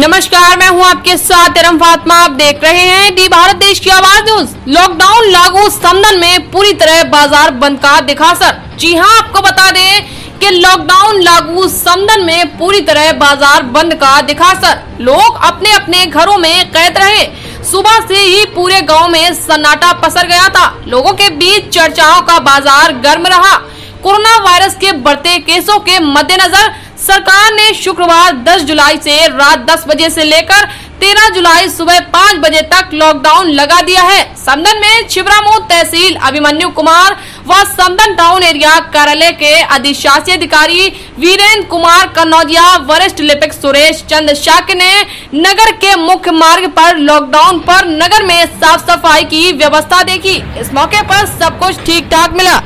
नमस्कार, मैं हूँ आपके साथ एरम फातमा। आप देख रहे हैं डी भारत देश की आवाज़ न्यूज़। लॉकडाउन लागू समदन में पूरी तरह बाज़ार बंद का दिखा सर जी हाँ, आपको बता दें कि लॉकडाउन लागू समदन में पूरी तरह बाज़ार बंद का दिखा सर लोग अपने अपने घरों में कैद रहे। सुबह से ही पूरे गाँव में सन्नाटा पसर गया था। लोगों के बीच चर्चाओं का बाज़ार गर्म रहा। कोरोना वायरस के बढ़ते केसों के मद्देनजर सरकार ने शुक्रवार 10 जुलाई से रात 10 बजे से लेकर 13 जुलाई सुबह 5 बजे तक लॉकडाउन लगा दिया है। समदन में छिबरामऊ तहसील अभिमन्यु कुमार व समदन टाउन एरिया कार्यालय के अधिशासी अधिकारी वीरेंद्र कुमार कन्नौजिया, वरिष्ठ लिपिक सुरेश चंद्र शाक्य ने नगर के मुख्य मार्ग पर लॉकडाउन पर नगर में साफ़ सफ़ाई की व्यवस्था देखी। इस मौके पर सब कुछ ठीक ठाक मिला।